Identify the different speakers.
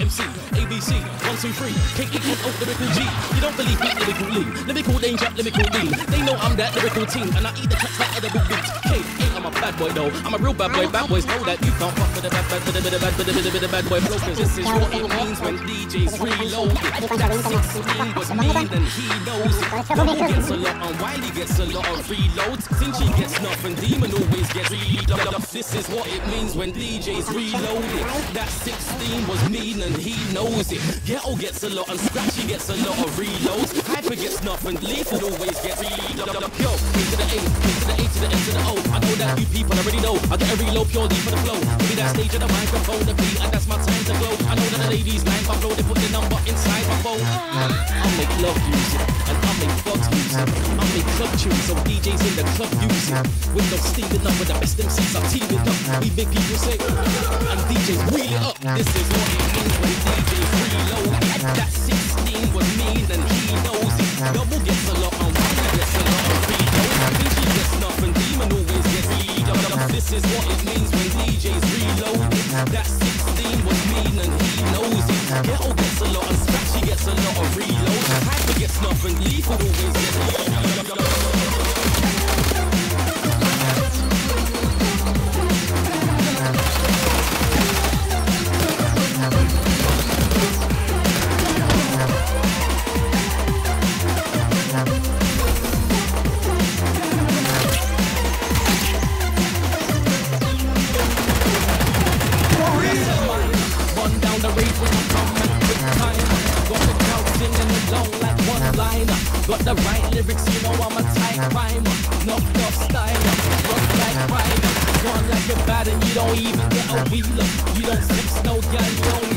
Speaker 1: MC, ABC, one, two, three, K equals lyrical G. You don't believe me, lyrical Lee. Lyrical danger, lyrical D. They know I'm that lyrical team, and I eat the cuts like edible beats. K, A, I'm a bad boy though. I'm a real bad boy. Bad boys know that you can't fuck with a bad, bad, bad, bad, bad, bad, bad, bad, bad boy flow. this is what it means when DJs reload it. That 16 was mean and he knows it. Double gets a lot and Wiley gets a lot of reloads. Sinchi gets nothing, Demon always gets reloaded. This is what it means when DJs reload it. That 16 was mean and he knows it. Ghetto gets a lot and Scratchy gets a lot of reloads. Hyper gets nothing, Lethal always gets reloaded. Yo, A to the A, B to the A to the N to the O. I know that you people already know. I get a reload purely for the flow. Give me that stage of the microphone, the beat, and that's my time to glow. I know ladies like my flow, they put the number inside my phone. I make love music, and I make bugs music. I make club tunes, so DJs in the club use it. Windows steaming up with the best MCs, I'm teaming up. We make people say, and DJs wheel it up. This is what it means when DJs reload. That 16 was mean, and he knows it. Double gets a lot, and one gets a lot of reload. Vinci gets nothing, Demon always gets reload. This is what it means when DJs reload. That Ghetto gets a lot, of and Scratchy gets a lot of reload. Hyper gets nothing, Lethal Got the right lyrics, you know I'm a tight climber. Knocked off style, rock like rider. Gone like you're bad and you don't even get a wheeler. You don't sex no girl, you don't